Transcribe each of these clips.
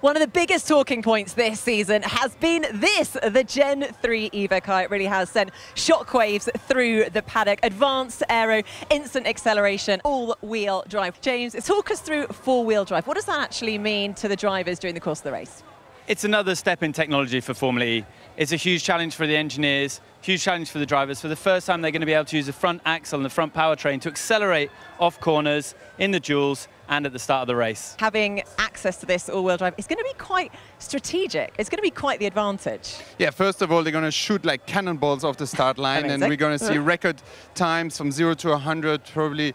One of the biggest talking points this season has been this, the Gen 3 Evo car. It really has sent shockwaves through the paddock. Advanced aero, instant acceleration, all-wheel drive. James, talk us through four-wheel drive. What does that actually mean to the drivers during the course of the race? It's another step in technology for Formula E. It's a huge challenge for the engineers, huge challenge for the drivers. For the first time, they're going to be able to use the front axle and the front powertrain to accelerate off corners, in the duels, and at the start of the race. Having access to this all-wheel drive is going to be quite strategic. It's going to be quite the advantage. Yeah, first of all, they're going to shoot like cannonballs off the start line, and we're going to see record times from 0 to 100, probably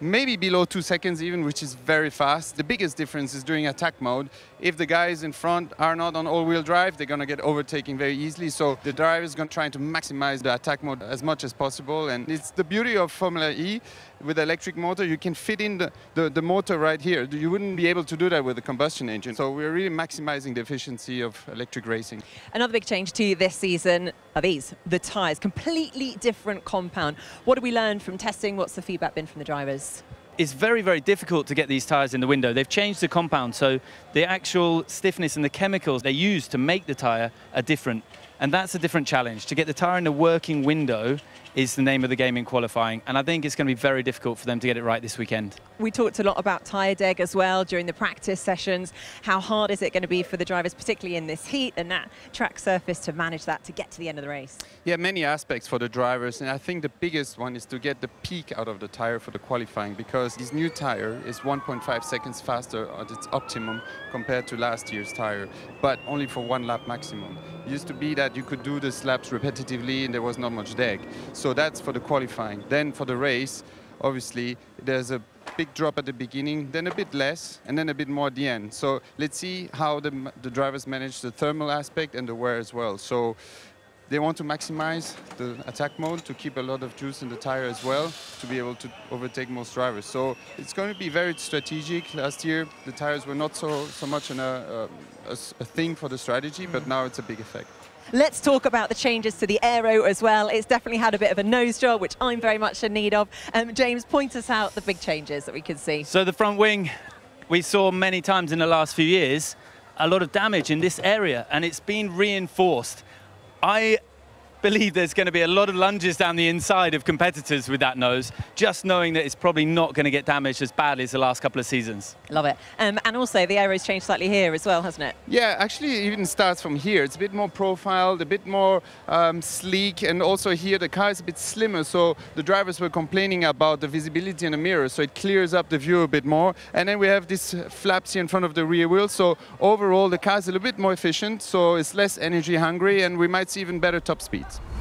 maybe below two seconds even, which is very fast. The biggest difference is during attack mode. If the guys in front are not on all-wheel drive, they're going to get overtaken very easily. So the driver is going to try to maximize the attack mode as much as possible. And it's the beauty of Formula E with electric motor. You can fit in the, the, the motor right here. You wouldn't be able to do that with a combustion engine. So we're really maximizing the efficiency of electric racing. Another big change to this season are these, the tyres. Completely different compound. What do we learn from testing? What's the feedback been from the drivers? It's very, very difficult to get these tyres in the window. They've changed the compound, so the actual stiffness and the chemicals they use to make the tyre are different. And that's a different challenge. To get the tyre in a working window is the name of the game in qualifying. And I think it's going to be very difficult for them to get it right this weekend. We talked a lot about tyre deg as well during the practice sessions. How hard is it going to be for the drivers, particularly in this heat and that track surface, to manage that to get to the end of the race? Yeah, many aspects for the drivers, and I think the biggest one is to get the peak out of the tire for the qualifying because this new tire is 1.5 seconds faster at its optimum compared to last year's tire, but only for one lap maximum. Used to be that you could do the laps repetitively and there was not much deg. So that's for the qualifying. Then for the race, obviously, there's a big drop at the beginning, then a bit less, and then a bit more at the end. So let's see how the, the drivers manage the thermal aspect and the wear as well. So they want to maximize the attack mode to keep a lot of juice in the tire as well to be able to overtake most drivers. So it's going to be very strategic. Last year the tires were not so so much an, uh, a, a thing for the strategy, but now it's a big effect. Let's talk about the changes to the aero as well. It's definitely had a bit of a nose job, which I'm very much in need of. Um, James, point us out the big changes that we can see. So the front wing, we saw many times in the last few years, a lot of damage in this area, and it's been reinforced. I believe there's going to be a lot of lunges down the inside of competitors with that nose, just knowing that it's probably not going to get damaged as badly as the last couple of seasons. Love it. Um, and also, the aero's changed slightly here as well, hasn't it? Yeah, actually it even starts from here. It's a bit more profiled, a bit more um, sleek, and also here the car is a bit slimmer, so the drivers were complaining about the visibility in the mirror, so it clears up the view a bit more. And then we have these flaps here in front of the rear wheel, so overall the car is a little bit more efficient, so it's less energy hungry, and we might see even better top speeds.